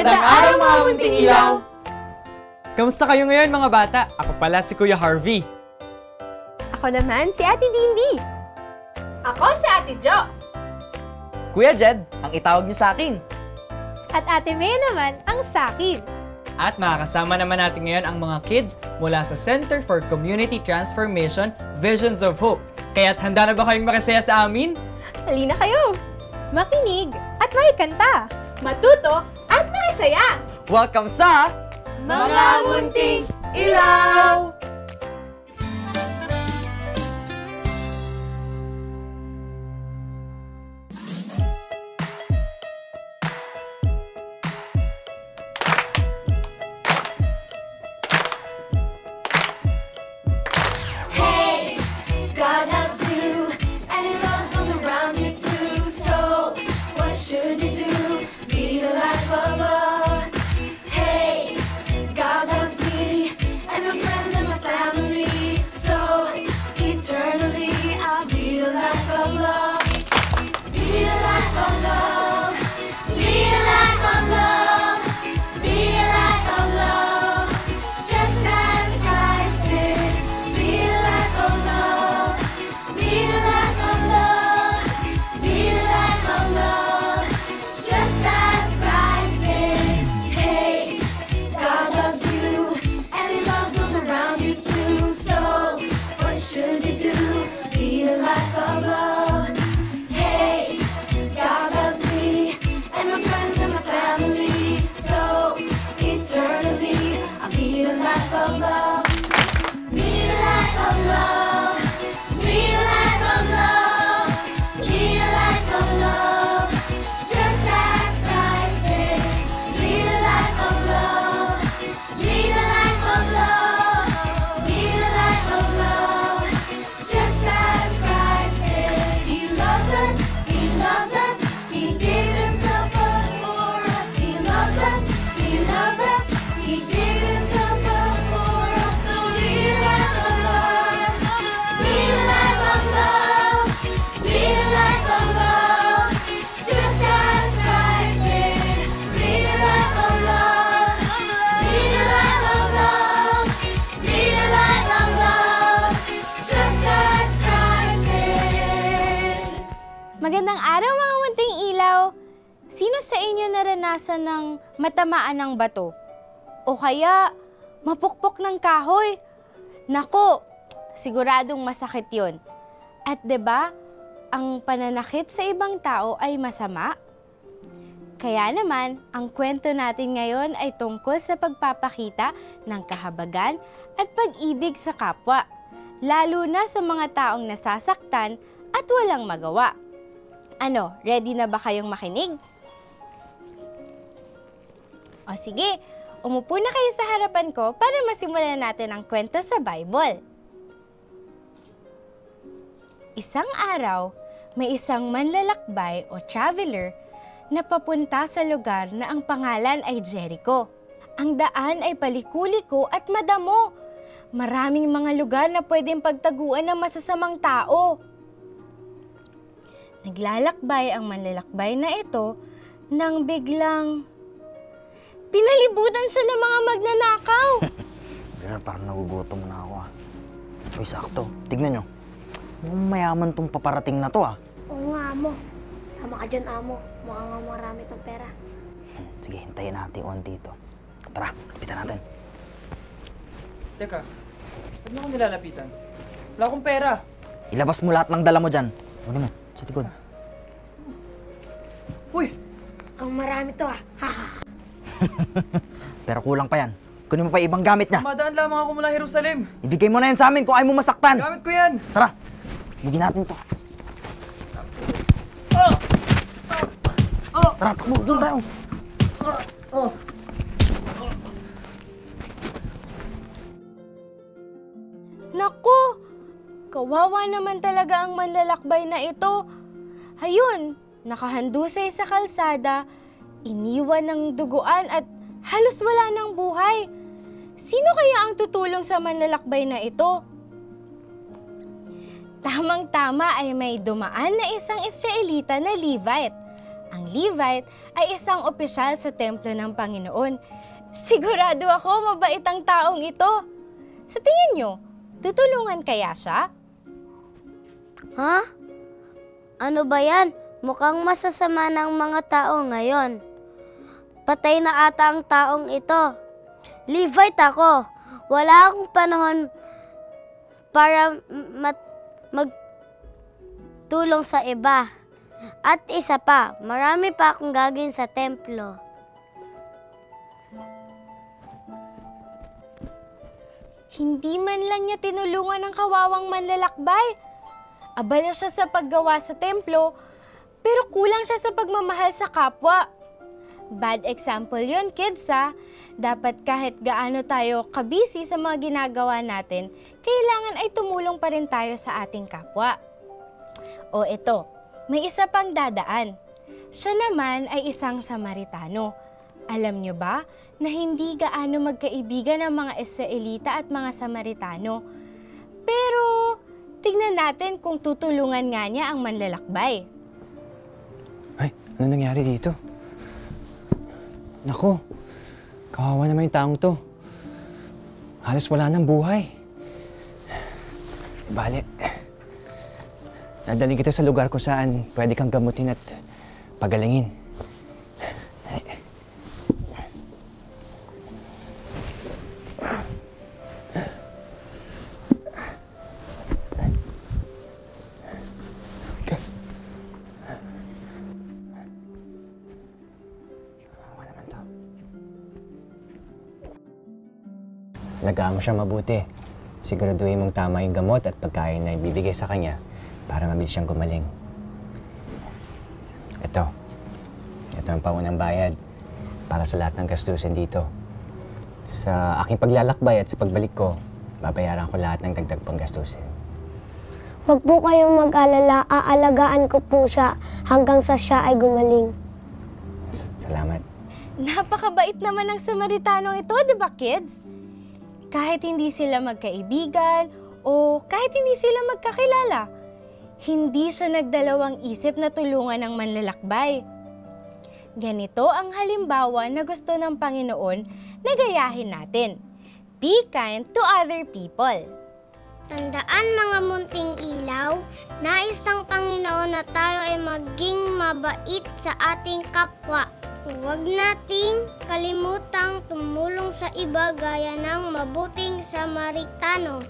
Magandang araw mga munting ilaw! Kamusta kayo ngayon mga bata? Ako pala si Kuya Harvey. Ako naman, si Ate Dindi. Ako si Ate Jo. Kuya Jed, ang itawag niyo sa akin. At Ate May naman, ang sakin. At makakasama naman natin ngayon ang mga kids mula sa Center for Community Transformation Visions of Hope. Kaya't handa na ba kayong makasaya sa amin? Halina kayo! Makinig at makikanta. Matuto makisaya. Welcome sa Mga Munting Ilaw! Magandang araw mga munting ilaw! Sino sa inyo naranasan ng matamaan ng bato? O kaya mapukpok ng kahoy? Nako, siguradong masakit yon. At 'di ba, ang pananakit sa ibang tao ay masama? Kaya naman, ang kwento natin ngayon ay tungkol sa pagpapakita ng kahabagan at pag-ibig sa kapwa, lalo na sa mga taong nasasaktan at walang magawa. Ano, ready na ba kayong makinig? O sige, umupo na kayo sa harapan ko para masimulan natin ang kwento sa Bible. Isang araw, may isang manlalakbay o traveler na papunta sa lugar na ang pangalan ay Jericho. Ang daan ay palikuliko at madamo. Maraming mga lugar na pwedeng pagtaguan ng masasamang tao. Naglalakbay ang manlalakbay na ito nang biglang pinalibutan siya ng mga magnanakaw. Ganun, parang nagugutom na ako ah. Uy, sakto. Tignan nyo. Mukhang mayaman tong paparating na to ah. Oo nga, amo. Tama ka dyan, amo. Mukhang nga marami tong pera. Hmm, Sige, hintayin natin yung dito. Tara, lapitan natin. Teka, ba't mo ako nilalapitan? Wala akong pera. Ilabas mo lahat ng dala mo dyan. Ano mo? Sa likod. Uy! Ang marami to, ah. Pero kulang pa yan. Kunin mo pa ibang gamit niya. Madaan lamang ako mula Jerusalem. Ibigay mo na yan sa amin kung ayaw mo masaktan. Gamit ko yan! Tara, bigyan natin to. Tara, takbo, doon tayo. Naku! Kawawa naman talaga ang manlalakbay na ito. Ayun, nakahandusay sa kalsada, iniwan ng duguan at halos wala ng buhay. Sino kaya ang tutulong sa manlalakbay na ito? Tamang-tama ay may dumaan na isang Israelita na Levite. Ang Levite ay isang opisyal sa templo ng Panginoon. Sigurado ako mabait ang taong ito. Sa tingin nyo, tutulungan kaya siya? Ha? Ano ba yan? Mukhang masasama ng mga tao ngayon. Patay na ata ang taong ito. Levite ako. Wala akong panahon para mat- magtulong sa iba. At isa pa, marami pa akong gagawin sa templo. Hindi man lang niya tinulungan ng kawawang manlalakbay. Abala siya sa paggawa sa templo, pero kulang siya sa pagmamahal sa kapwa. Bad example yon kids ha. Dapat kahit gaano tayo kabisi sa mga ginagawa natin, kailangan ay tumulong pa rin tayo sa ating kapwa. O ito, may isa pang dadaan. Siya naman ay isang Samaritano. Alam nyo ba na hindi gaano magkaibigan ang mga Israelita at mga Samaritano? Pero tignan natin kung tutulungan nga niya ang manlalakbay. Ay, ano nangyari dito? Nako, kawawa naman yung taong to. Halos wala ng buhay. Bale, nadali kita sa lugar kung saan pwede kang gamutin at pagalingin. Mo siya mabuti. Siguraduhin mong tama yung gamot at pagkain na ibibigay sa kanya para mabilis siyang gumaling. Ito. Ito ang paunang bayad para sa lahat ng gastusin dito. Sa aking paglalakbay at sa pagbalik ko, babayaran ko lahat ng dagdag pang gastusin. Huwag po kayong mag-alala, aalagaan ko po siya hanggang sa siya ay gumaling. S- Salamat. Napakabait naman ng Samaritanong ito, di ba kids? Kahit hindi sila magkaibigan o kahit hindi sila magkakilala, hindi siya nagdalawang isip na tulungan ng manlalakbay. Ganito ang halimbawa na gusto ng Panginoon na gayahin natin. Be kind to other people. Tandaan mga munting ilaw, nais ng Panginoon na tayo ay maging mabait sa ating kapwa. Huwag nating kalimutang tumulong sa iba gaya ng mabuting Samaritano.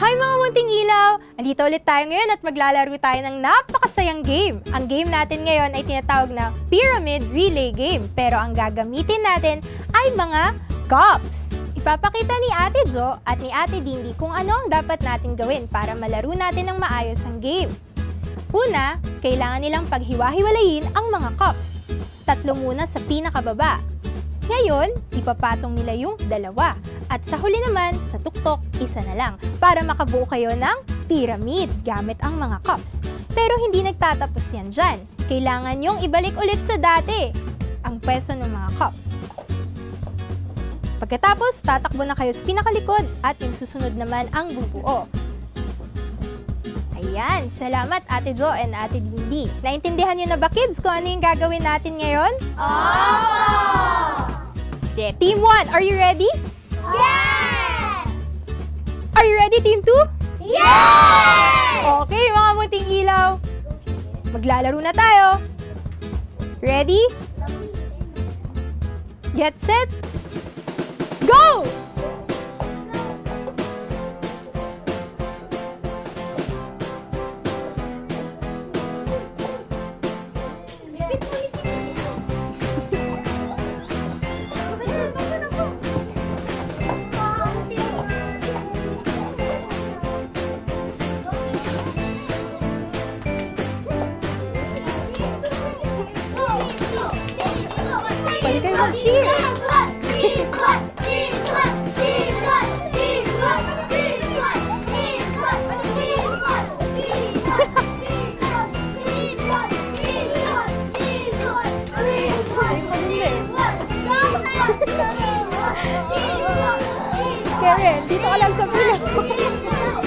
Hi mga munting ilaw! Andito ulit tayo ngayon at maglalaro tayo ng napakasayang game. Ang game natin ngayon ay tinatawag na Pyramid Relay Game. Pero ang gagamitin natin ay mga cups. Ipapakita ni Ate Jo at ni Ate Dindi kung ano ang dapat natin gawin para malaro natin ng maayos ang game. Una, kailangan nilang paghiwa-hiwalayin ang mga cups. Tatlo muna sa pinakababa. Ngayon, ipapatong nila yung dalawa. At sa huli naman, sa tuktok, isa na lang para makabuo kayo ng pyramid gamit ang mga cups. Pero hindi nagtatapos yan dyan. Kailangan yung ibalik ulit sa dati ang pwesto ng mga cups. Pagkatapos, tatakbo na kayo sa pinakalikod at yung susunod naman ang bubuo. Ayan, salamat Ate Jo and Ate Dindi. Naintindihan nyo na ba kids kung ano yung gagawin natin ngayon? Okay, Team 1, are you ready? Yes! Are you ready, Team 2? Yes! Okay, mga munting ilaw. Maglalaro na tayo. Ready? Get set. Go! Karen, dito ka lang sa pila.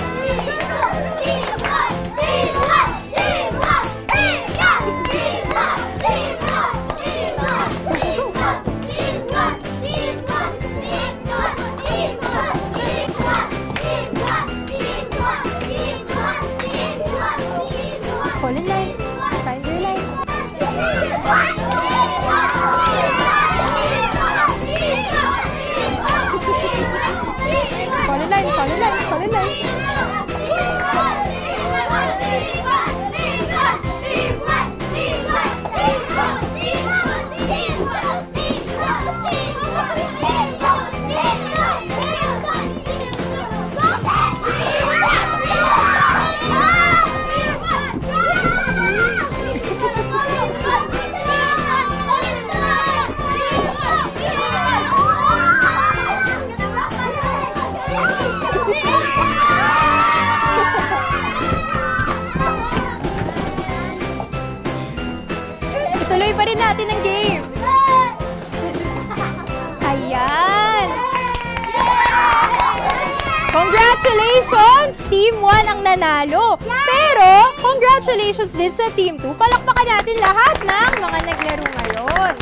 Team 1 ang nanalo. Pero, congratulations din sa Team 2. Palakpakan natin lahat ng mga naglaro ngayon.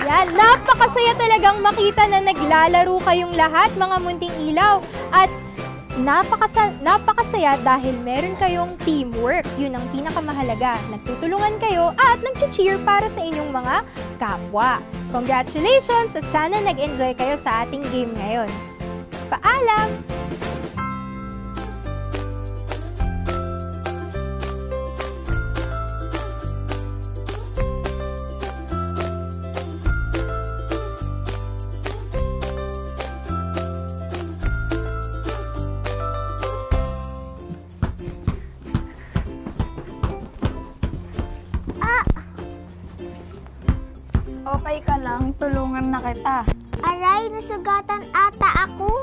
Ayan, napakasaya talagang makita na naglalaro kayong lahat, mga munting ilaw. At napakasa napakasaya dahil meron kayong teamwork. Yun ang pinakamahalaga. Nagtutulungan kayo at nag-cheer para sa inyong mga kapwa. Congratulations at sana nag-enjoy kayo sa ating game ngayon. Paalam! Na kita. Aray, nasugatan ata ako.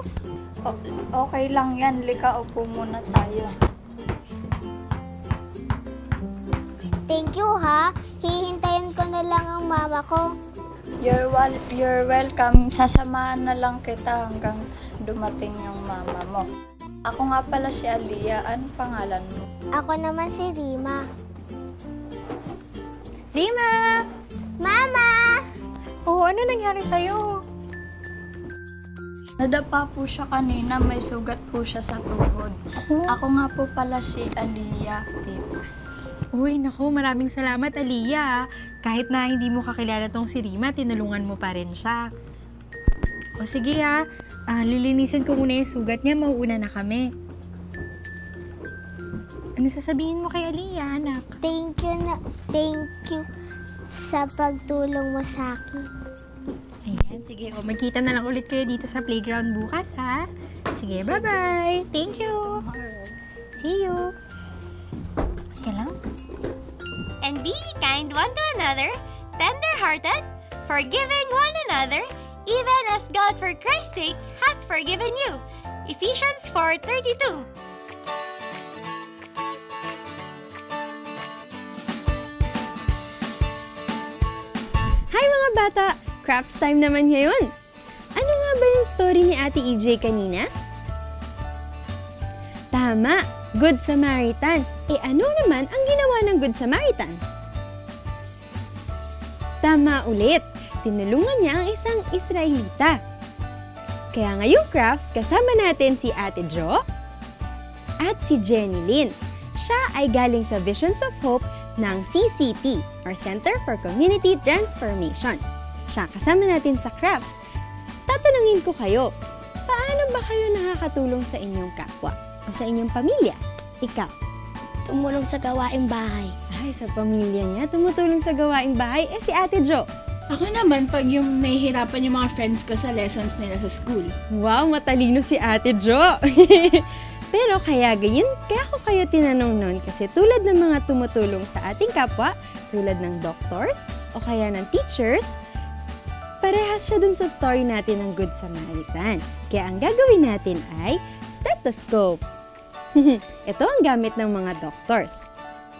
O- okay lang yan, lika upo muna tayo. Thank you ha. Hihintayin ko na lang ang mama ko. You're, wel- you're welcome. Sasamahan na lang kita hanggang dumating yung mama mo. Ako nga pala si Aliyah. Ano pangalan mo? Ako naman si Rima. Rima! Mama! Ano nangyari sa'yo? Nadapa po siya kanina, may sugat po siya sa tuhod. Ako nga po pala si Aliyah, tita. Uy, naku, maraming salamat, Aliyah. Kahit na hindi mo kakilala tong si Rima, tinulungan mo pa rin siya. O sige ah, Ah, lilinisin ko muna yung sugat niya, mauuna na kami. Ano sasabihin mo kay Aliyah, anak? Thank you na, thank you sa pagtulong mo sa akin. Sige. O, magkita na lang ulit kayo dito sa playground bukas, ha? Sige, bye-bye. Thank you. See you. Okay lang? and be kind one to another, tender-hearted, forgiving one another, even as God for Christ's sake hath forgiven you. Ephesians 4.32 Hi mga bata! Crafts time naman ngayon! Ano nga ba yung story ni Ate EJ kanina? Tama! Good Samaritan! E ano naman ang ginawa ng Good Samaritan? Tama ulit! Tinulungan niya ang isang Israelita. Kaya ngayong crafts, kasama natin si Ate Jo at si Jenny Lynn. Siya ay galing sa Visions of Hope ng CCT or Center for Community Transformation. Siya kasama natin sa crafts. Tatanungin ko kayo, paano ba kayo nakakatulong sa inyong kapwa o sa inyong pamilya? Ikaw. Tumulong sa gawaing bahay. Ay, sa pamilya niya, tumutulong sa gawaing bahay. Eh, si Ate Jo. Ako naman, pag yung nahihirapan yung mga friends ko sa lessons nila sa school. Wow, matalino si Ate Jo. Pero kaya gayon, kaya ko kayo tinanong noon kasi tulad ng mga tumutulong sa ating kapwa, tulad ng doctors o kaya ng teachers, parehas siya dun sa story natin ng Good Samaritan. Kaya ang gagawin natin ay stethoscope. Ito ang gamit ng mga doctors.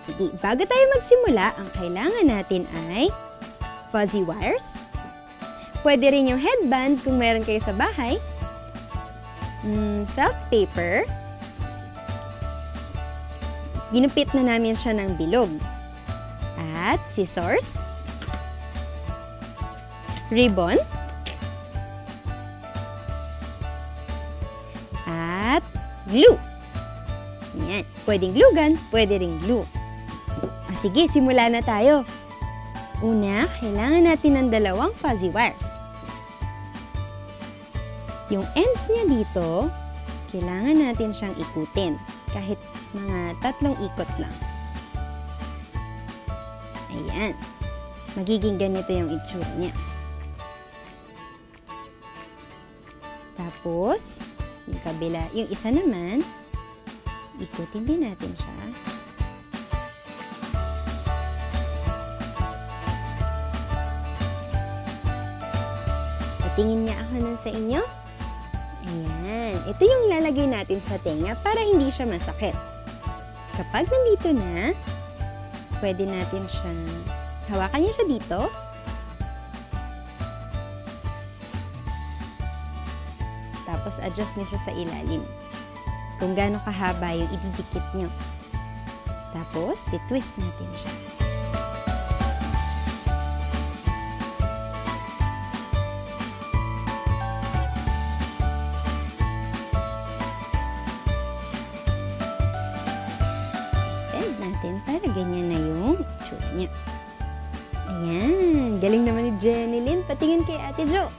Sige, bago tayo magsimula, ang kailangan natin ay fuzzy wires. Pwede rin yung headband kung meron kayo sa bahay. Mm, felt paper. Ginupit na namin siya ng bilog. At scissors. Ribbon. At glue. Yan. Pwedeng glue gun, pwede ring glue. Ah, sige, simula na tayo. Una, kailangan natin ng dalawang fuzzy wires. Yung ends niya dito, kailangan natin siyang ikutin. Kahit mga tatlong ikot lang. Ayan. Magiging ganito yung itsura niya. Tapos, yung kabila, yung isa naman, ikutin din natin siya. Patingin nga ako nun sa inyo. Ayan. Ito yung lalagay natin sa tenga para hindi siya masakit. Kapag nandito na, pwede natin siyang Hawakan niyo siya dito. Adjust niyo siya sa ilalim. Kung gaano kahaba yung ididikit niyo. Tapos, titwist natin siya. Extend natin para ganyan na yung itsura niya. Ayan, galing naman ni Jenny Lynn. Patingin kay Ate Jo.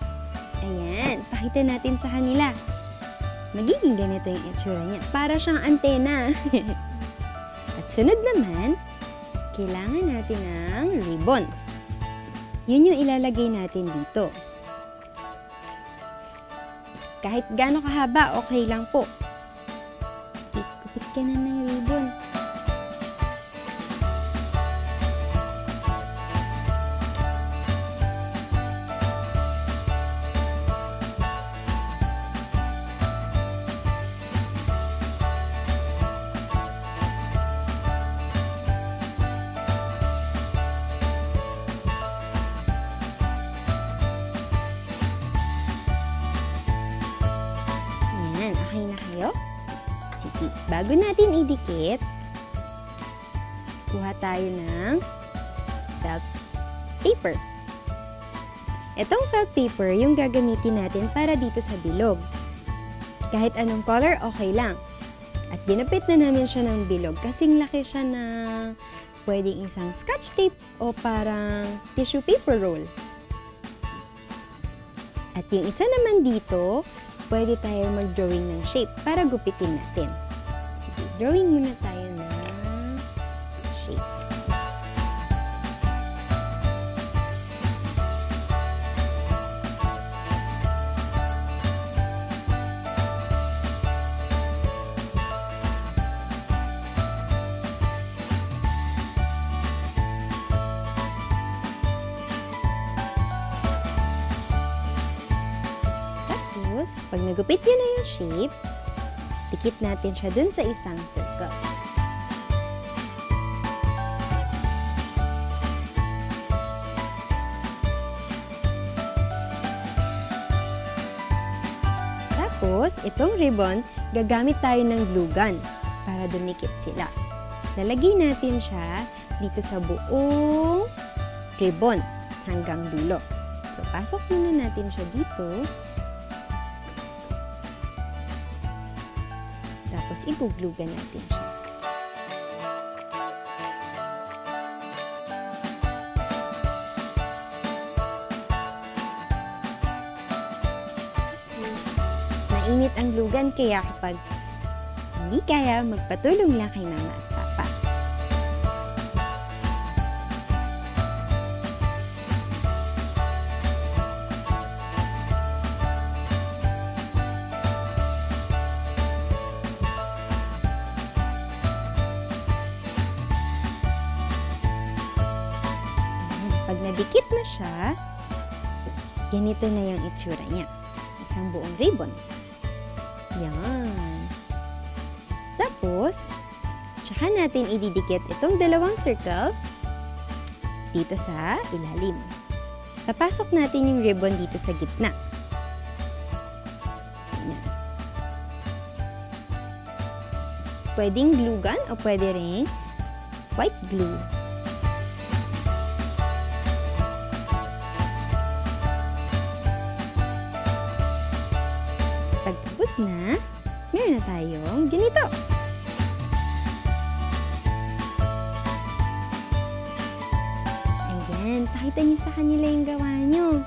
Ayan, pakita natin sa kanila. Magiging ganito yung itsura niya. Para siyang antena. At sunod naman, kailangan natin ng ribbon. Yun yung ilalagay natin dito. Kahit gaano kahaba, okay lang po. Kupit ka na ng ribbon. Bago natin idikit, kuha tayo ng felt paper. Itong felt paper yung gagamitin natin para dito sa bilog. Kahit anong color, okay lang. At ginapit na namin siya ng bilog kasing laki siya na pwedeng isang scotch tape o parang tissue paper roll. At yung isa naman dito, pwede tayo mag-drawing ng shape para gupitin natin. Drawing muna tayo ng shape. Tapos, pag nagupit nyo na yung shape, dikit natin siya dun sa isang circle. Tapos, itong ribbon, gagamit tayo ng glue gun para dumikit sila. Lalagay natin siya dito sa buong ribbon hanggang dulo. So, pasok muna natin siya dito. Tapos, iguglugan natin siya. Mainit ang lugan kaya kapag hindi kaya, magpatulong lang kay mama ganito na yung itsura niya. Isang buong ribbon. Yan. Tapos, tsaka natin ididikit itong dalawang circle dito sa ilalim. Papasok natin yung ribbon dito sa gitna. Pwedeng glue gun o pwede ring white glue. Sa kanila yung gawa niyo.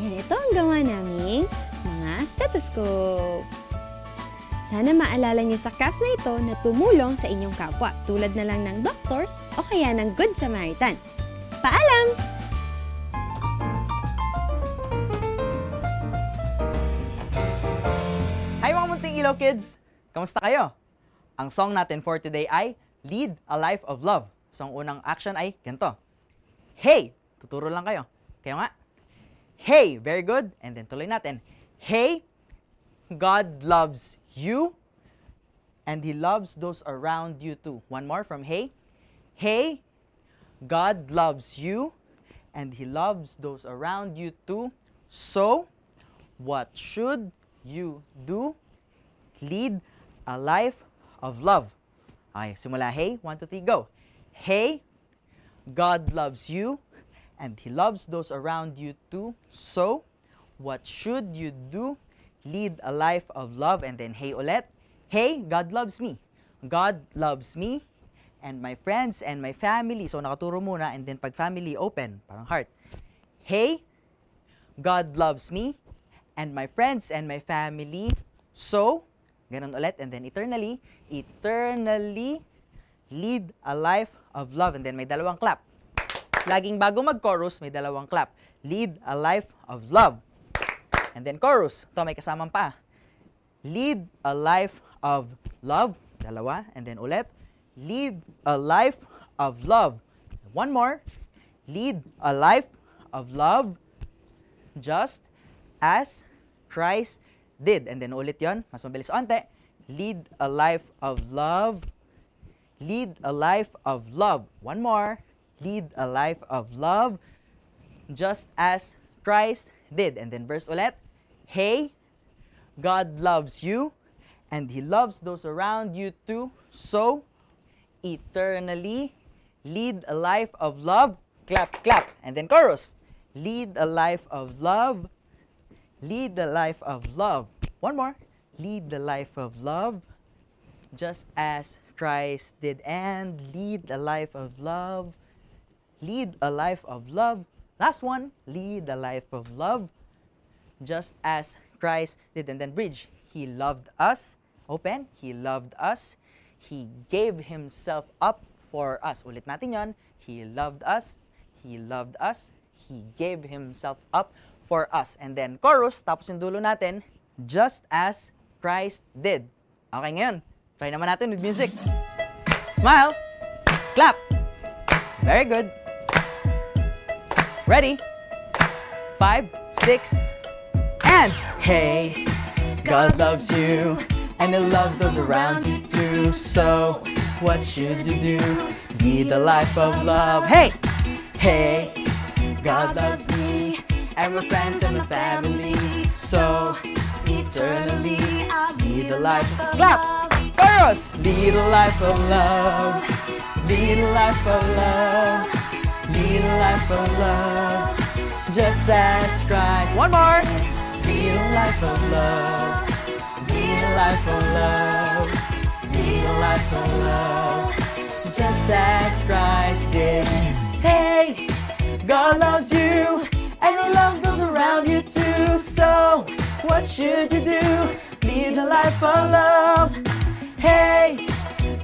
Yan, ito ang gawa naming mga stethoscope. Sana maalala niyo sa class na ito na tumulong sa inyong kapwa tulad na lang ng doctors o kaya ng Good Samaritan. Paalam! Hi mga munting ilaw kids! Kamusta kayo? Ang song natin for today ay Lead a Life of Love. So ang unang action ay ganito. Hey! Tuturo lang kayo. Kayo nga. Hey! Very good. And then tuloy natin. Hey! God loves you and He loves those around you too. One more from Hey. Hey! God loves you and He loves those around you too. So, what should you do? Lead a life of love. Okay, simula hey, one, two, three, go. Hey, God loves you and He loves those around you too. So, what should you do? Lead a life of love. And then, hey ulit. Hey, God loves me. God loves me and my friends and my family. So, nakaturo muna. And then, pag family, open. Parang heart. Hey, God loves me and my friends and my family. So, ganun ulit. And then, eternally, eternally lead a life of love. And then, may dalawang clap. Laging bago mag-chorus, may dalawang clap. Lead a life of love. And then chorus. Ito, may kasamang pa. Lead a life of love. Dalawa. And then ulit. Lead a life of love. One more. Lead a life of love just as Christ did. And then ulit yon Mas mabilis onte. Lead a life of love. Lead a life of love. One more. Lead a life of love just as Christ did. And then verse ulit. Hey, God loves you and He loves those around you too. So, eternally lead a life of love. Clap, clap. And then chorus. Lead a life of love. Lead the life of love. One more. Lead the life of love just as Christ did. And lead a life of love. Lead a life of love. Last one. Lead a life of love just as Christ did. And then bridge. He loved us. Open. He loved us. He gave Himself up for us. Ulit natin yon. He loved us. He loved us. He gave Himself up for us. And then chorus, tapos yung dulo natin, just as Christ did. Okay ngayon, try naman natin with music. Smile. Clap. Very good. Ready? Five, six, and hey, God loves you and He loves those around you too. So, what should you do? Be the life of love. Hey, hey, God loves me and my friends and my family. So, eternally, i be the life of love. clap. Chorus. Lead a life of love. Lead a life of love. Lead a life of love. Just as Christ. One more. Lead a life of love. Lead a life of love. Lead a life of love. Just as Christ did. Hey, God loves you and He loves those around you too. So, what should you do? Lead a life of love. Hey,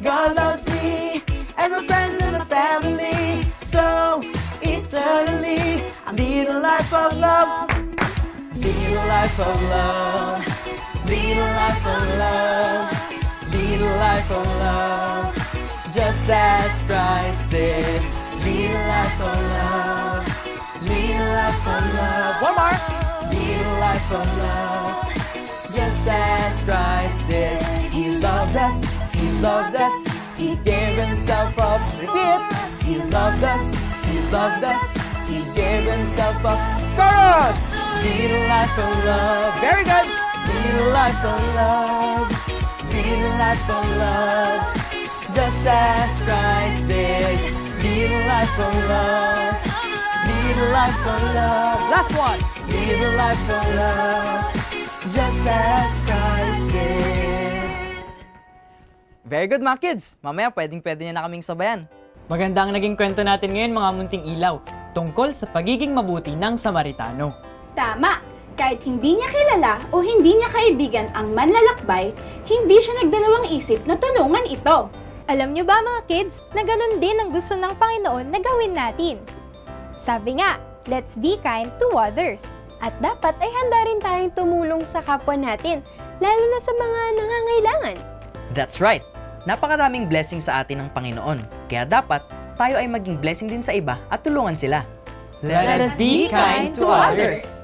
God loves me and my friends and my family. So, eternally, I lead a life of love. Lead a life of love. Lead a life of love. Lead a life of love. Just as Christ did. Lead a life of love. Lead a life of love. One more. Lead a life of love. Just as Christ did. Loved us. He loved us. He gave himself up. Repeat. He loved us. He loved us. He gave himself up for us. Lead a life of love. Very good. Lead a life of love. Lead a life of love. Just as Christ did. Lead a life of love. Lead a life of love. Last one. Lead a life of love. Just as Christ did. Very good mga kids. Mamaya pwedeng pwede niyo na kaming sabayan. Maganda ang naging kwento natin ngayon mga munting ilaw tungkol sa pagiging mabuti ng Samaritano. Tama! Kahit hindi niya kilala o hindi niya kaibigan ang manlalakbay, hindi siya nagdalawang isip na tulungan ito. Alam nyo ba mga kids, na ganun din ang gusto ng Panginoon na gawin natin. Sabi nga, let's be kind to others. At dapat ay handa rin tayong tumulong sa kapwa natin, lalo na sa mga nangangailangan. That's right. Napakaraming blessing sa atin ng Panginoon. Kaya dapat tayo ay maging blessing din sa iba at tulungan sila. Let us be kind to others.